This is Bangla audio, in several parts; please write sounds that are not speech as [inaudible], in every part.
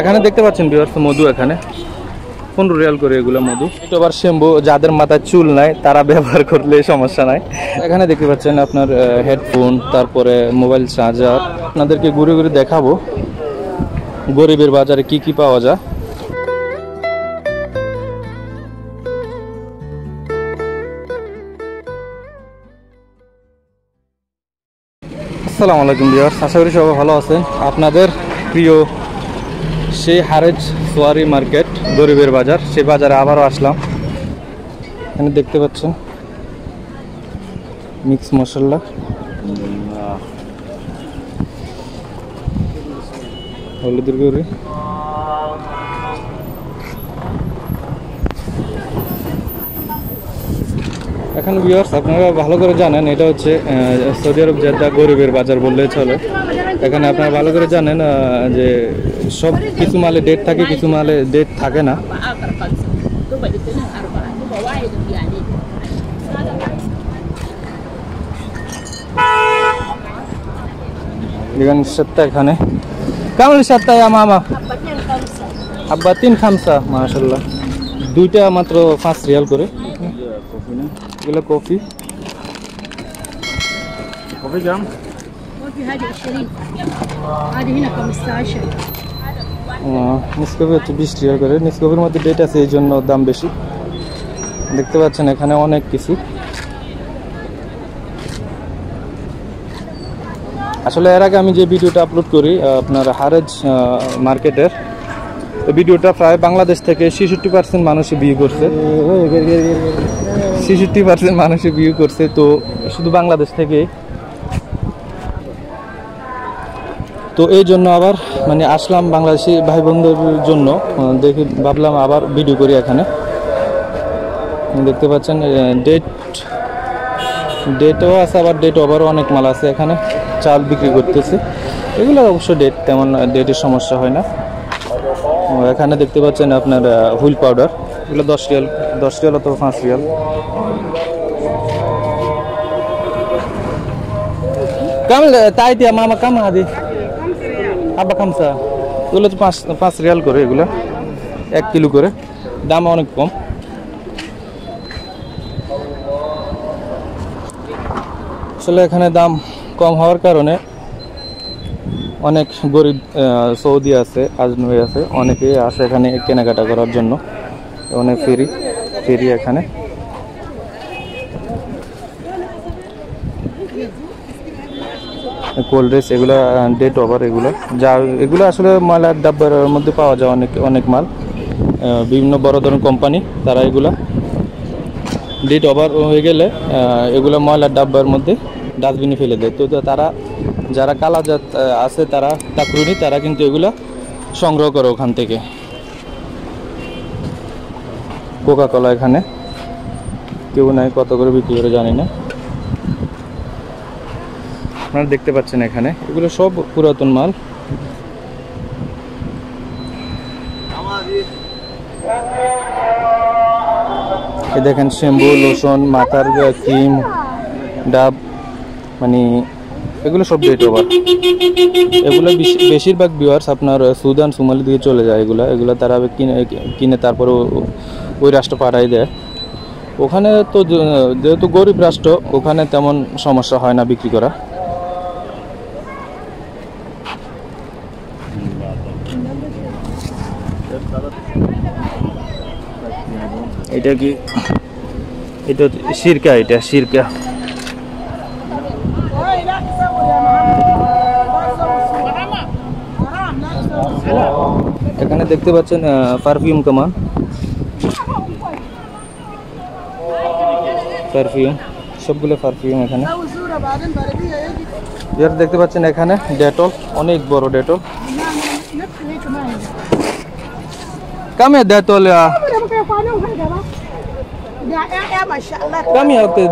এখানে দেখতে পাচ্ছেন বিহার্স মধু এখানে। পনেরো রিয়াল করে এগুলো মধু? এটা আবার শ্যাম্পু যাদের মাথায় চুল নাই তারা ব্যবহার করলে সমস্যা নাই। এখানে দেখতে পাচ্ছেন আপনার হেডফোন তারপরে মোবাইল চার্জার আপনাদেরকে ঘুরে ঘুরে দেখাবো গরিবের বাজারে কি কি পাওয়া যায়। আসসালামু আলাইকুম বিয়ার্স আশা করি সবাই ভালো আছেন। আপনাদের প্রিয় সেই হারেজ সোয়ারি মার্কেট, গরিবের বাজার। সেই বাজারে আবারও আসলাম। এখানে দেখতে পাচ্ছেন মিক্স মশলা। হলুদের গুঁড়ি। এখন ভিউয়ার্স আপনারা ভালো করে জানেন, এটা হচ্ছে সৌদি আরব জেদ্দা গরিবের বাজার বললেই চলে। এখানে আপনারা ভালো করে জানেন যে সব কিছু মালে ডেট থাকে কিছু মালে ডেট থাকে না أربعة خمسة تبقى الاثنين أربعة تبقى واحد يعني দেখেন সাতটা এখানে কেমন সাতটা মামা حبتين خمسة আব্বা তিন খামসা মাশাল্লাহ দুইটা মাত্র পাঁচ রিয়াল করে এগুলো কফি কফি জাম وفي هذه 20 هذه هنا 15 নিসকফি হচ্ছে বিশ রিয়াল করে নিসকফির মধ্যে ডেট আছে এই জন্য দাম বেশি। দেখতে পাচ্ছেন এখানে অনেক কিছু। আসলে এর আগে আমি যে ভিডিওটা আপলোড করি আপনার হারেজ মার্কেটের তো ভিডিওটা প্রায় বাংলাদেশ থেকে ছেষট্টি পার্সেন্ট মানুষই বিয়ে করছে। ছেষট্টি পার্সেন্ট মানুষই ভিউ করছে, তো শুধু বাংলাদেশ থেকে তো এই জন্য আবার মানে আসলাম বাংলাদেশি ভাই বোনদের জন্য দেখি, ভাবলাম আবার ভিডিও করি এখানে। দেখতে পাচ্ছেন ডেট ডেটও আছে, আবার ডেট ওভারও অনেক মাল আছে এখানে। চাল বিক্রি করতেছে। এগুলো অবশ্য ডেট তেমন ডেটের সমস্যা হয় না। এখানে দেখতে পাচ্ছেন আপনার হুইল পাউডার। এগুলো দশ রিয়াল দশ রিয়াল অথবা পাঁচ রিয়াল। কাম তাই দিয়া, মামা কাম আদি আব্বা খামসা এগুলো তো পাঁচ পাঁচ রিয়াল করে এগুলো। এক কিলো করে। দাম অনেক কম। আসলে এখানে দাম কম হওয়ার কারণে অনেক গরিব সৌদি আছে আজনবী আছে, অনেকেই আসে এখানে কেনাকাটা করার জন্য। অনেক ফেরি ফেরি এখানে। কোল্ড ড্রিঙ্কস এগুলো ডেট ওভার এগুলো। যা এগুলো আসলে ময়লার ডাব্বার মধ্যে পাওয়া যায় অনেক অনেক মাল। বিভিন্ন বড় ধরনের কোম্পানি তারা এগুলা ডেট ওভার হয়ে গেলে এগুলো ময়লার ডাব্বার মধ্যে ডাস্টবিনে ফেলে দেয়। তো তারা যারা কালাজাত আহ, আছে তারা তাকরুনি তারা কিন্তু এগুলা সংগ্রহ করে ওখান থেকে। কোকা কলা এখানে। কেউ নাই কত করে বিক্রি করে জানি না। আপনারা দেখতে পাচ্ছেন এখানে। এগুলো সব পুরাতন মাল। এই দেখেন, শ্যাম্পু, লোশন, মাথার ক্রিম, ডাব মানে এগুলো সব ডেট ওভার এগুলো বেশিরভাগ ভিউয়ার্স আপনার সুদান, সুমালি দিকে চলে যায় এগুলো। এগুলো তারা কিনে কিনে তারপরে ওই রাষ্ট্র পাঠাই দেয়। ওখানে তো যেহেতু গরিব রাষ্ট্র, ওখানে তেমন সমস্যা হয় না বিক্রি করা। এটা কি? এটা হচ্ছে সিরকা, এটা সিরকা। এখানে দেখতে পাচ্ছেন পারফিউম কামান পারফিউম সবগুলো পারফিউম এখানে। এর দেখতে পাচ্ছেন এখানে ডেটল, অনেক বড় ডেটল। কামে Dettol ga ƴaƴa masha Allah. Kam ya ta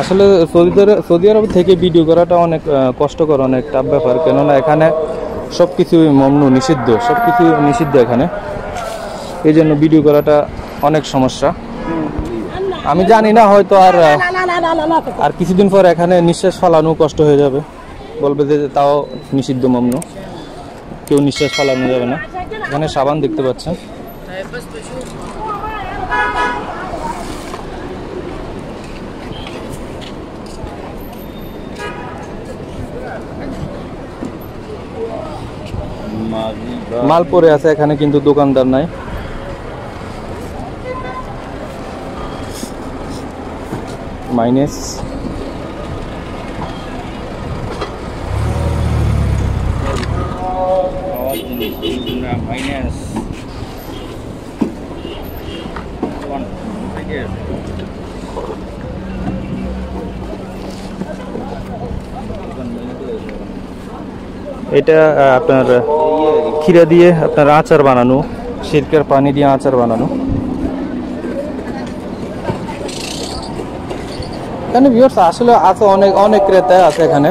আসলে সৌদি সৌদি আরব থেকে ভিডিও করাটা অনেক কষ্টকর অনেক টাফ ব্যাপার। কেননা এখানে সব কিছুই মমনু নিষিদ্ধ সব কিছু নিষিদ্ধ এখানে। এই জন্য ভিডিও করাটা অনেক সমস্যা। আমি জানি না হয়তো আর আর কিছুদিন পর এখানে নিঃশ্বাস ফালানো কষ্ট হয়ে যাবে। বলবে যে তাও নিষিদ্ধ মম্ন কেউ নিঃশ্বাস ফালানো যাবে না। এখানে সাবান দেখতে পাচ্ছেন। মাল পরে আছে এখানে কিন্তু দোকানদার নাই। মাইনাস মাইনাস এটা আপনার ক্ষীরা দিয়ে আপনার আচার বানানো সিরকার পানি দিয়ে আচার বানানো। এখানে ভিউয়ার্স আসলে আছে অনেক অনেক ক্রেতা আছে এখানে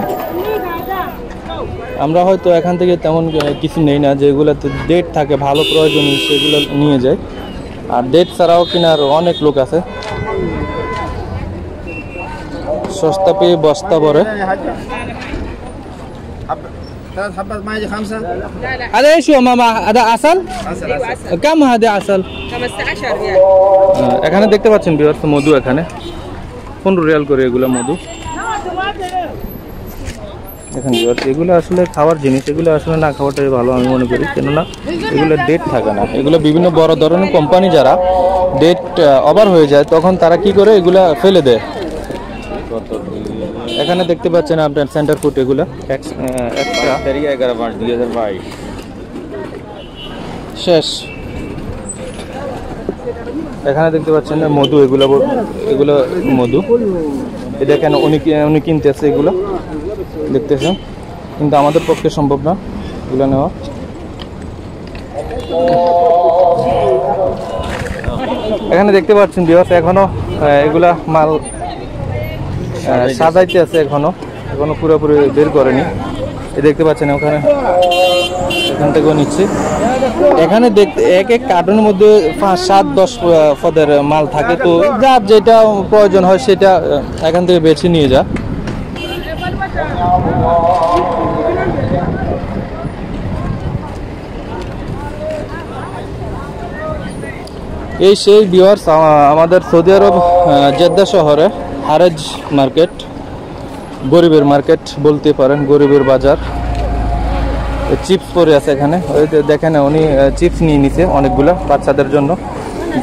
আমরা হয়তো এখান থেকে তেমন আহ, কিছু নেই না যেগুলোতে ডেট থাকে ভালো প্রয়োজনীয় সেগুলো নিয়ে যায় আর ডেট ছাড়াও কেনার অনেক লোক আছে সস্তা পেয়ে বস্তা পরে ثلاث حبات ما يجي خمسة هذا ايش هو ماما هذا عسل عسل عسل كم هذا عسل 15 ريال আহ, এখানে দেখতে পাচ্ছেন বিহার মধু এখানে পনেরো রিয়াল করে এগুলো মধু। এখানে এগুলো আসলে খাওয়ার জিনিস এগুলো আসলে না খাওয়াটাই ভালো আমি মনে করি। কেননা এগুলো ডেট থাকে না। এগুলো বিভিন্ন বড় ধরনের কোম্পানি যারা ডেট ওভার হয়ে যায় তখন তারা কি করে? এগুলো ফেলে দেয়। এখানে দেখতে পাচ্ছেন আপনার সেন্টার ফুট এগুলো। শেষ। এখানে দেখতে পাচ্ছেন মধু, এগুলো এগুলো মধু। এ দেখেন উনি উনি কিনতেছে এগুলো? দেখতেছেন কিন্তু আমাদের পক্ষে সম্ভব না এগুলো নেওয়া। এখানে দেখতে পাচ্ছেন দিবস এখনও এগুলা মাল সাজাইতে আছে এখনও। এখনও পুরোপুরি বের করেনি। দেখতে পাচ্ছেন ওখানে। এখান থেকেও নিচ্ছি। এখানে দেখতে, এক এক কার্টুনের মধ্যে পাঁচ, সাত, দশ পদের মাল থাকে। তো যার যেটা প্রয়োজন হয় সেটা এখান থেকে বেছে নিয়ে যা। এই সেই বিহার্স আমাদের সৌদি আরব জেদ্দা শহরে হারেজ মার্কেট। গরিবের মার্কেট বলতে পারেন, গরিবের বাজার। চিপস পরে আছে এখানে। দেখেন উনি চিপস নিয়ে নিছে অনেকগুলো বাচ্চাদের জন্য।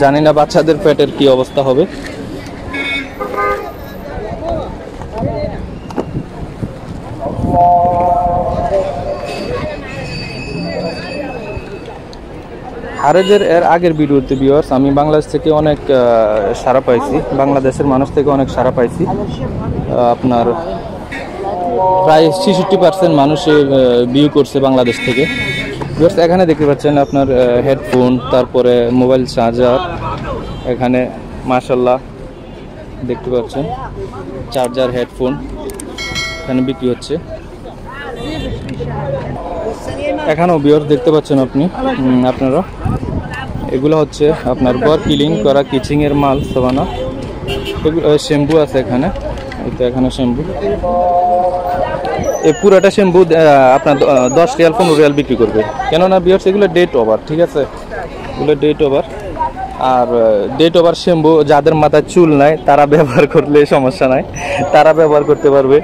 জানি না বাচ্চাদের পেটের কি অবস্থা হবে। হারেজের এর আগের ভিডিওতে ভিউয়ার্স আমি বাংলাদেশ থেকে অনেক সাড়া পাইছি। বাংলাদেশের মানুষ থেকে অনেক সাড়া পাইছি। আপনার প্রায় ছেষট্টি পার্সেন্ট মানুষ ভিউ করছে বাংলাদেশ থেকে। এখানে দেখতে পাচ্ছেন আপনার হেডফোন তারপরে মোবাইল চার্জার এখানে মাশাল্লাহ দেখতে পাচ্ছেন চার্জার হেডফোন এখানে বিক্রি হচ্ছে। এখানেও বিয়ার দেখতে পাচ্ছেন আপনি আপনারা। এগুলো হচ্ছে আপনার ঘর ক্লিন করা কিচিংয়ের মাল, সবানা। শ্যাম্পু আছে এখানে। এই এখানে শ্যাম্পু। এই পুরোটা শ্যাম্পু আপনার দশ রিয়াল, পনেরো রিয়াল বিক্রি করবে। কেননা বিয়ার্স এগুলো ডেট ওভার ঠিক আছে? এগুলো ডেট ওভার আর ডেট ওভার শ্যাম্পু যাদের মাথায় চুল নাই, তারা ব্যবহার করলে সমস্যা নাই। তারা ব্যবহার করতে পারবে।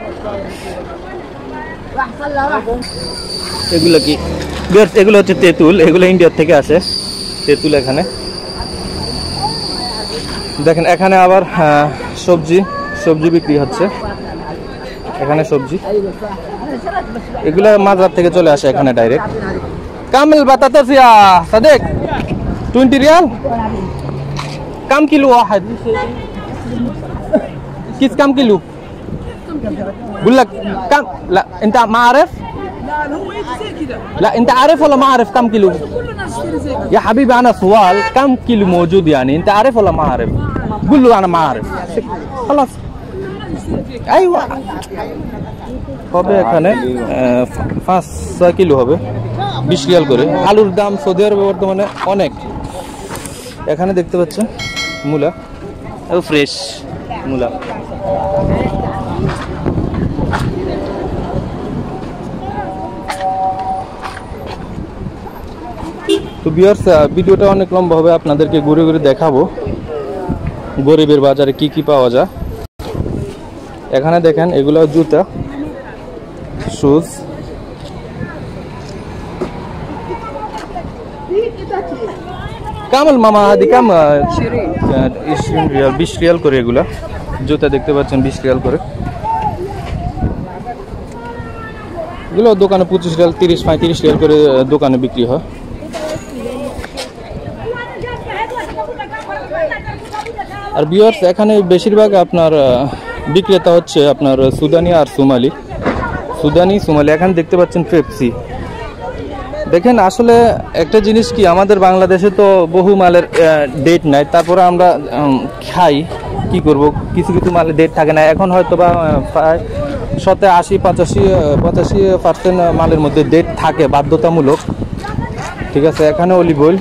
এগুলো কি? বিয়ার্স এগুলো হচ্ছে তেঁতুল। এগুলো ইন্ডিয়ার থেকে আসে। তেঁতুল এখানে। দেখেন, এখানে আবার সবজি। সবজি বিক্রি হচ্ছে এখানে সবজি এগুলো মাজার থেকে চলে আসে এখানে ডাইরেক্ট কামিল বাতাতে ফিয়া সাদেক টোয়েন্টি রিয়াল কাম কিলো واحد كيس كم كيلو بقول لك كم لا انت ما عارف لا انت عارف ولا ما عارف كم كيلو يا حبيبي انا سؤال كم كيلو موجود يعني انت عارف ولا ما عارف قول له انا ما عارف خلاص ايوه হবে এখানে পাঁচ ছয় কিলো হবে বিশ রিয়াল করে। আলুর দাম সৌদি আরবে বর্তমানে অনেক। এখানে দেখতে পাচ্ছেন মূলা। ফ্রেশ মূলা। তো বিয়ার্স ভিডিওটা অনেক লম্বা হবে আপনাদেরকে ঘুরে ঘুরে দেখাবো। গরিবের বাজারে কি কি পাওয়া যায়। এখানে দেখেন, এগুলো জুতা শুজ কামল মামা হাদি কাম রিয়াল বিশ রিয়াল করে এগুলা। জুতা দেখতে পাচ্ছেন, বিশ রিয়াল করে। এগুলো দোকানে পঁচিশ রিয়াল, তিরিশ, পঁয়ত্রিশ রিয়াল করে দোকানে বিক্রি হয়। আর বিয়ার্স এখানে বেশিরভাগ আপনার বিক্রেতা হচ্ছে আপনার সুদানি আর সুমালি। সুদানি, সুমালি, এখানে দেখতে পাচ্ছেন পেপসি দেখেন, আসলে একটা জিনিস কি, আমাদের বাংলাদেশে তো বহু মালের ডেট নাই। তারপরে আমরা খাই, কি করব? কিছু কিছু মালের ডেট থাকে না। এখন হয়তো বা প্রায় শতে আশি, পঁচাশি পঁচাশি পার্সেন্ট মালের মধ্যে ডেট থাকে, বাধ্যতামূলক। ঠিক আছে, এখানে অলিভ অয়েল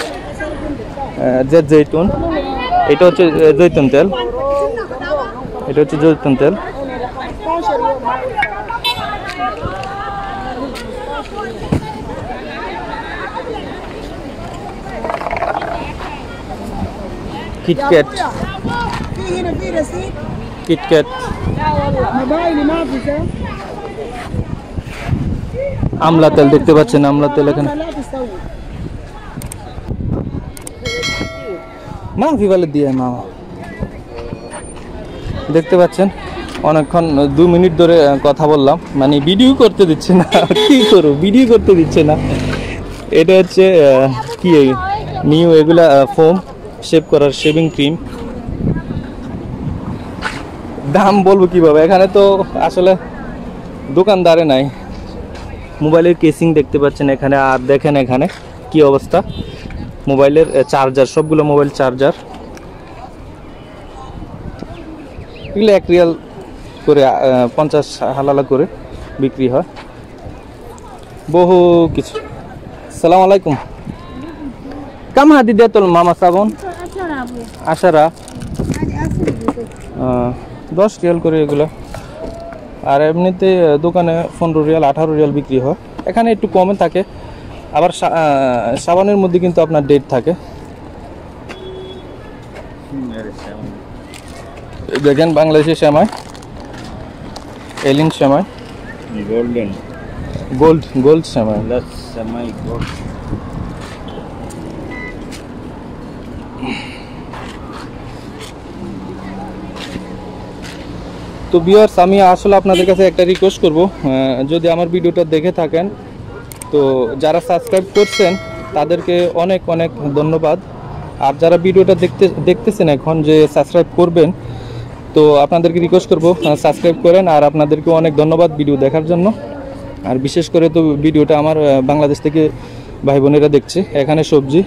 যে জৈতুন, এটা হচ্ছে জৈতুন তেল। এটা হচ্ছে জৈতন তেল। কিটক্যাট কিটক্যাট আমলা তেল দেখতে পাচ্ছেন, আমলা তেল এখানে। মাফি বলে দিয়ে মামা দেখতে পাচ্ছেন? অনেকক্ষণ দু মিনিট ধরে কথা বললাম। মানে ভিডিও করতে দিচ্ছে না। [laughs] কি করব? ভিডিও করতে দিচ্ছে না। এটা হচ্ছে কি নিউ এগুলা ফোম শেভ করার শেভিং ক্রিম দাম বলব কীভাবে? এখানে তো আসলে দোকানদারে নাই। মোবাইলের কেসিং দেখতে পাচ্ছেন এখানে। আর দেখেন এখানে কি অবস্থা? মোবাইলের চার্জার সবগুলো মোবাইল চার্জার এগুলো এক রিয়াল করে পঞ্চাশ হালালা করে বিক্রি হয়। বহু কিছু। সালাম আলাইকুম। কাম হাদি দে তোল মামা সাবন? আশারা। দশ রিয়াল করে এগুলো। আর এমনিতে দোকানে পনেরো রিয়াল, আঠারো রিয়াল বিক্রি হয়। এখানে একটু কমে থাকে। আবার সাবানের মধ্যে কিন্তু আপনার ডেট থাকে। দেখেন বাংলাদেশের শ্যামাই এলিন শ্যামাই গোল্ডেন গোল্ড গোল্ড শ্যামাই প্লাস সেমাই গোল্ড তো বিয়ার্স আমি আসলে আপনাদের কাছে একটা রিকোয়েস্ট করব। যদি আমার ভিডিওটা দেখে থাকেন তো যারা সাবস্ক্রাইব করছেন তাদেরকে অনেক অনেক ধন্যবাদ। আর যারা ভিডিওটা দেখতে দেখতেছেন এখন যে সাবস্ক্রাইব করবেন তো আপনাদেরকে রিকোয়েস্ট করব সাবস্ক্রাইব করেন আর আপনাদেরকে অনেক ধন্যবাদ ভিডিও দেখার জন্য। আর বিশেষ করে তো ভিডিওটা আমার বাংলাদেশ থেকে ভাই বোনেরা দেখছে, এখানে সবজি।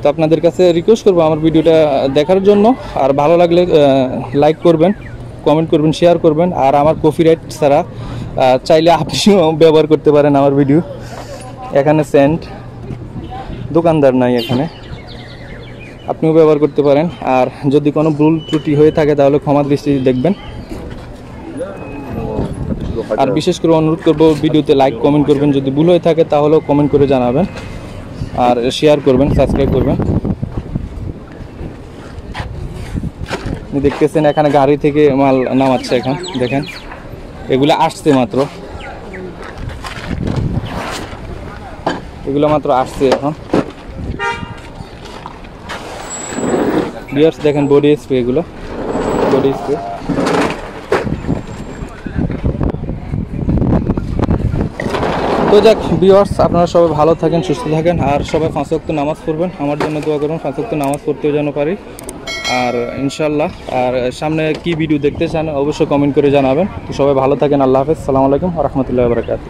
তো আপনাদের কাছে রিকোয়েস্ট করব আমার ভিডিওটা দেখার জন্য। আর ভালো লাগলে লাইক করবেন কমেন্ট করবেন শেয়ার করবেন। আর আমার কপিরাইট ছাড়া চাইলে আপনিও ব্যবহার করতে পারেন আমার ভিডিও এখানে সেন্ট দোকানদার নাই এখানে। আপনিও ব্যবহার করতে পারেন। আর যদি কোনো ভুল ত্রুটি হয়ে থাকে, তাহলে ক্ষমা দৃষ্টি দেখবেন। আর বিশেষ করে অনুরোধ করব, ভিডিওতে লাইক কমেন্ট করবেন। যদি ভুল হয়ে থাকে, তাহলেও কমেন্ট করে জানাবেন। আর শেয়ার করবেন সাবস্ক্রাইব করবেন। দেখতেছেন, এখানে গাড়ি থেকে মাল নামাচ্ছে এখন। দেখেন, এগুলো আসছে মাত্র। এগুলো মাত্র আসছে এখন। বিয়ার্স দেখেন বডি স্প্রে এগুলো বডি স্প্রে তো যাক বিয়ার্স আপনারা সবাই ভালো থাকেন, সুস্থ থাকেন, আর সবাই ওয়াক্ত নামাজ পড়বেন। আমার জন্য দোয়া করবেন ওয়াক্ত নামাজ পড়তেও যেন পারি। আর ইনশাল্লাহ আর সামনে কি ভিডিও দেখতে চান, অবশ্যই কমেন্ট করে জানাবেন। তো সবাই ভালো থাকেন, আল্লাহ হাফেজ, সালামু আলাইকুম রহমতুল্লাহ বারকাত